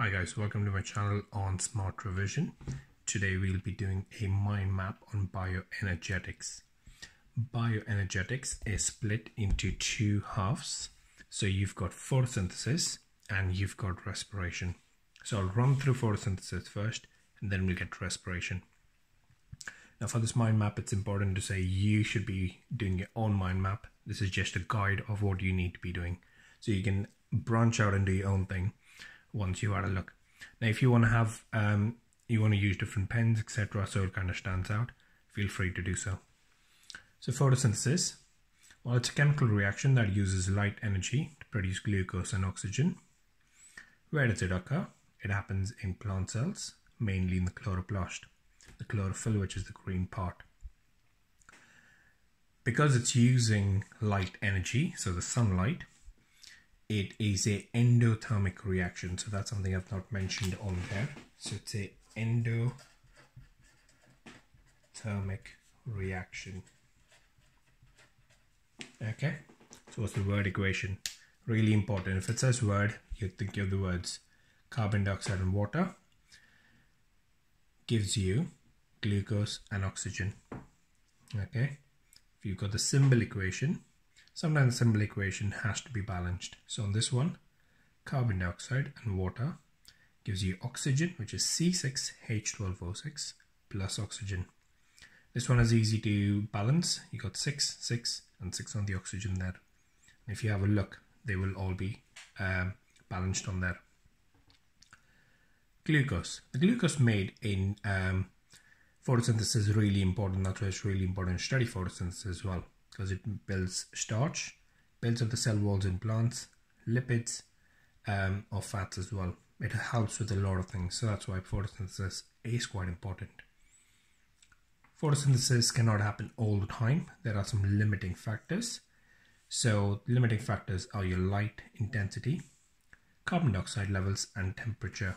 Hi guys, welcome to my channel on Smart Revision. Today we'll be doing a mind map on bioenergetics. Bioenergetics is split into two halves. So you've got photosynthesis and you've got respiration. So I'll run through photosynthesis first and then we'll get respiration. Now for this mind map, it's important to say you should be doing your own mind map. This is just a guide of what you need to be doing. So you can branch out and do your own thing once you had a look. Now, if you want to have, um, you want to use different pens, etc., so it kind of stands out, feel free to do so. So photosynthesis, well, it's a chemical reaction that uses light energy to produce glucose and oxygen. Where does it occur? It happens in plant cells, mainly in the chloroplast, the chlorophyll, which is the green part. Because it's using light energy, so the sunlight, it is a endothermic reaction. So that's something I've not mentioned on there. So it's a endothermic reaction. Okay. So what's the word equation? Really important. If it says word, you think of the words carbon dioxide and water gives you glucose and oxygen. Okay. If you've got the symbol equation, sometimes the symbol equation has to be balanced. So on this one, carbon dioxide and water gives you oxygen, which is C6H12O6 plus oxygen. This one is easy to balance. You got 6, 6 and 6 on the oxygen there. And if you have a look, they will all be um, balanced on there. Glucose. The glucose made in um, photosynthesis is really important. That's why it's really important to study photosynthesis as well because it builds starch, builds up the cell walls in plants, lipids, um, or fats as well. It helps with a lot of things, so that's why photosynthesis is quite important. Photosynthesis cannot happen all the time. There are some limiting factors. So limiting factors are your light intensity, carbon dioxide levels, and temperature.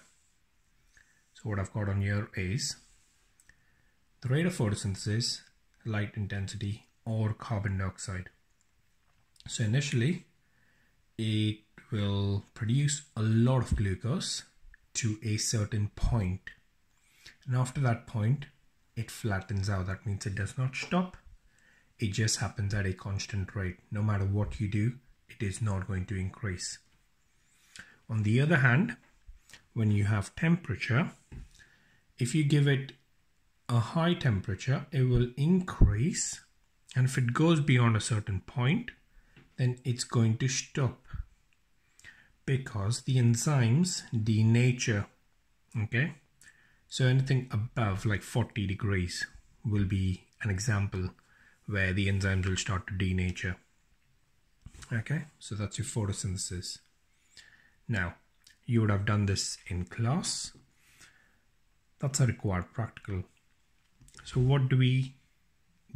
So what I've got on here is the rate of photosynthesis, light intensity, or carbon dioxide. So initially, it will produce a lot of glucose to a certain point. And after that point, it flattens out. That means it does not stop. It just happens at a constant rate. No matter what you do, it is not going to increase. On the other hand, when you have temperature, if you give it a high temperature, it will increase and if it goes beyond a certain point then it's going to stop. Because the enzymes denature okay? So anything above like 40 degrees will be an example where the enzymes will start to denature. Okay? So that's your photosynthesis. Now you would have done this in class. That's a required practical. So what do we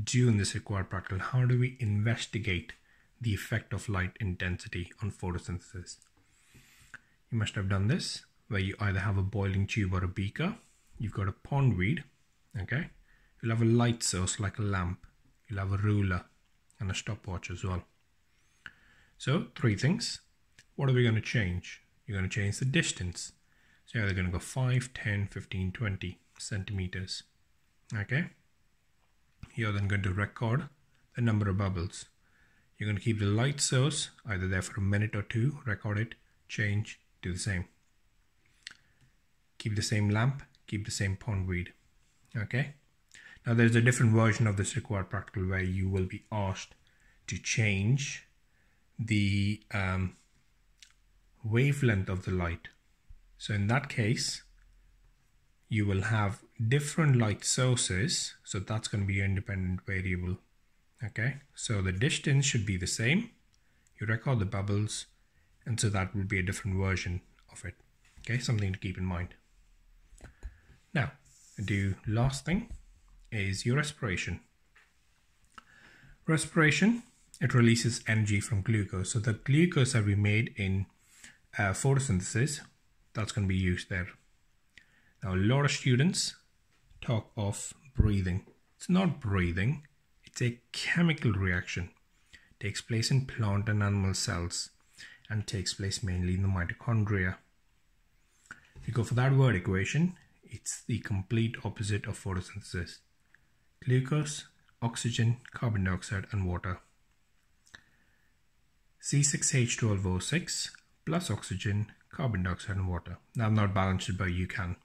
do in this required practical? How do we investigate the effect of light intensity on photosynthesis? You must have done this where you either have a boiling tube or a beaker. You've got a pondweed, okay? You'll have a light source like a lamp. You'll have a ruler and a stopwatch as well. So three things. What are we going to change? You're going to change the distance. So they're either going to go 5, 10, 15, 20 centimeters. Okay you're then going to record the number of bubbles. You're going to keep the light source either there for a minute or two, record it, change, do the same. Keep the same lamp, keep the same pondweed. Okay. Now there's a different version of this required practical where you will be asked to change the um, wavelength of the light. So in that case, you will have different light sources. So that's going to be your independent variable okay? So the distance should be the same. You record the bubbles and so that will be a different version of it okay? Something to keep in mind. Now the last thing is your respiration. Respiration it releases energy from glucose. So the glucose that we made in uh, photosynthesis that's going to be used there now, a lot of students talk of breathing. It's not breathing, it's a chemical reaction. It takes place in plant and animal cells and takes place mainly in the mitochondria. If you go for that word equation, it's the complete opposite of photosynthesis. Glucose, oxygen, carbon dioxide and water. C6H12O6 plus oxygen, carbon dioxide and water. Now I'm not balanced but you can.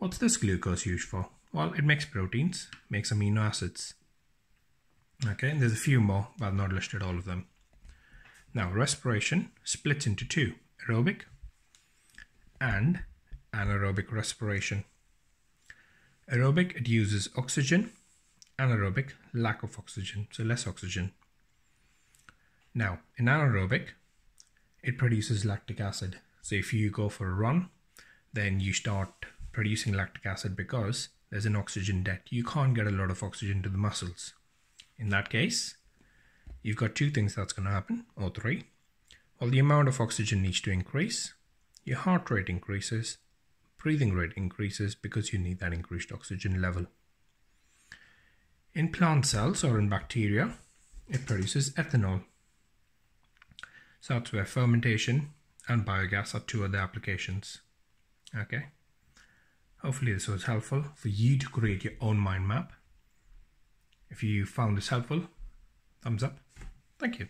What's this glucose used for? Well, it makes proteins, makes amino acids. Okay, and there's a few more, but I've not listed all of them. Now, respiration splits into two, aerobic and anaerobic respiration. Aerobic, it uses oxygen. Anaerobic, lack of oxygen, so less oxygen. Now, in anaerobic, it produces lactic acid. So if you go for a run, then you start producing lactic acid because there's an oxygen debt. You can't get a lot of oxygen to the muscles. In that case, you've got two things that's going to happen, or three. Well, the amount of oxygen needs to increase, your heart rate increases, breathing rate increases because you need that increased oxygen level. In plant cells or in bacteria, it produces ethanol. So that's where fermentation and biogas are two other applications. Okay. Hopefully this was helpful for you to create your own mind map. If you found this helpful, thumbs up. Thank you.